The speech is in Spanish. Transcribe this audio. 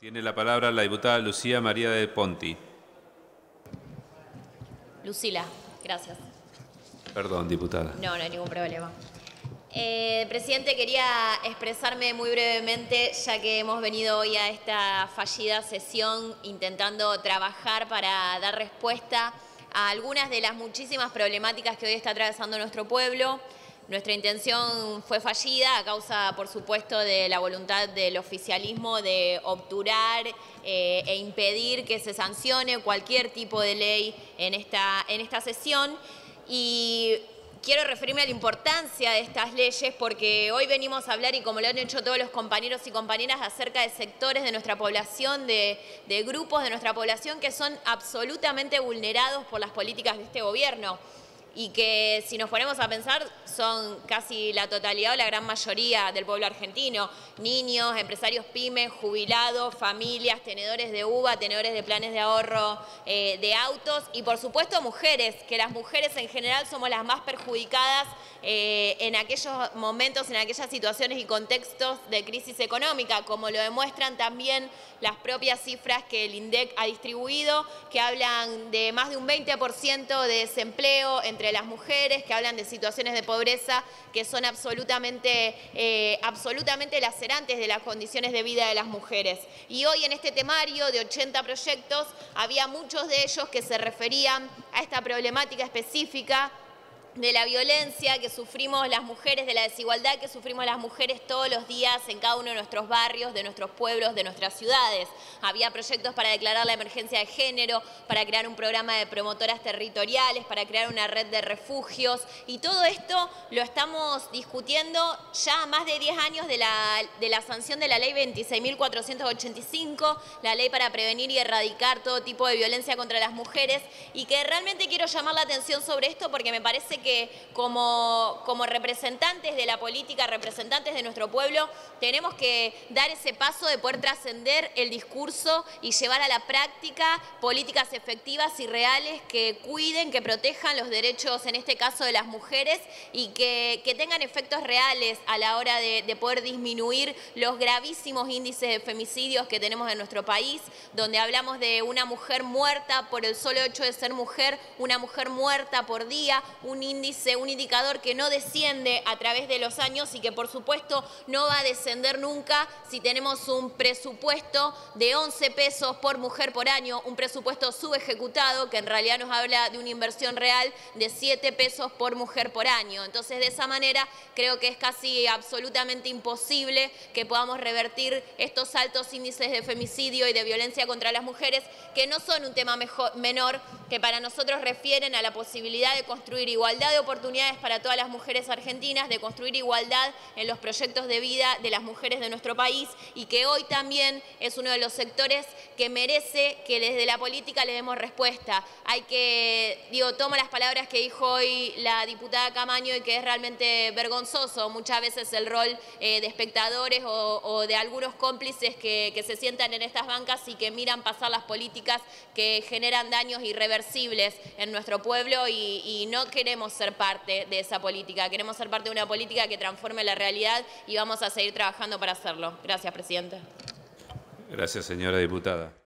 Tiene la palabra la diputada Lucía María de Ponti. Lucila, gracias. Perdón, diputada. No, no hay ningún problema. Eh, presidente, quería expresarme muy brevemente, ya que hemos venido hoy a esta fallida sesión intentando trabajar para dar respuesta a algunas de las muchísimas problemáticas que hoy está atravesando nuestro pueblo. Nuestra intención fue fallida a causa, por supuesto, de la voluntad del oficialismo de obturar eh, e impedir que se sancione cualquier tipo de ley en esta, en esta sesión. Y quiero referirme a la importancia de estas leyes porque hoy venimos a hablar, y como lo han hecho todos los compañeros y compañeras, acerca de sectores de nuestra población, de, de grupos de nuestra población que son absolutamente vulnerados por las políticas de este gobierno y que si nos ponemos a pensar son casi la totalidad o la gran mayoría del pueblo argentino, niños, empresarios pymes, jubilados, familias, tenedores de uva, tenedores de planes de ahorro eh, de autos y por supuesto mujeres, que las mujeres en general somos las más perjudicadas eh, en aquellos momentos, en aquellas situaciones y contextos de crisis económica, como lo demuestran también las propias cifras que el INDEC ha distribuido, que hablan de más de un 20% de desempleo entre las mujeres, que hablan de situaciones de pobreza que son absolutamente, eh, absolutamente lacerantes de las condiciones de vida de las mujeres. Y hoy en este temario de 80 proyectos había muchos de ellos que se referían a esta problemática específica de la violencia que sufrimos las mujeres, de la desigualdad que sufrimos las mujeres todos los días en cada uno de nuestros barrios, de nuestros pueblos, de nuestras ciudades. Había proyectos para declarar la emergencia de género, para crear un programa de promotoras territoriales, para crear una red de refugios y todo esto lo estamos discutiendo ya más de 10 años de la, de la sanción de la ley 26.485, la ley para prevenir y erradicar todo tipo de violencia contra las mujeres y que realmente quiero llamar la atención sobre esto porque me parece que como, como representantes de la política, representantes de nuestro pueblo, tenemos que dar ese paso de poder trascender el discurso y llevar a la práctica políticas efectivas y reales que cuiden, que protejan los derechos, en este caso de las mujeres, y que, tengan efectos reales a la hora de, de poder disminuir los gravísimos índices de femicidios que tenemos en nuestro país, donde hablamos de una mujer muerta por el solo hecho de ser mujer, una mujer muerta por día, un índice, un indicador que no desciende a través de los años y que por supuesto no va a descender nunca si tenemos un presupuesto de 11 pesos por mujer por año, un presupuesto subejecutado que en realidad nos habla de una inversión real de 7 pesos por mujer por año. Entonces de esa manera creo que es casi absolutamente imposible que podamos revertir estos altos índices de femicidio y de violencia contra las mujeres que no son un tema menor, que para nosotros refieren a la posibilidad de construir igualdad de oportunidades para todas las mujeres argentinas, de construir igualdad en los proyectos de vida de las mujeres de nuestro país y que hoy también es uno de los sectores que merece que desde la política le demos respuesta. Hay que, digo, tomo las palabras que dijo hoy la diputada Camaño y que es realmente vergonzoso muchas veces el rol eh, de espectadores o, de algunos cómplices que, se sientan en estas bancas y que miran pasar las políticas que generan daños irreversibles en nuestro pueblo y no ser parte de esa política, queremos ser parte de una política que transforme la realidad y vamos a seguir trabajando para hacerlo. Gracias, presidente. Gracias, señora diputada.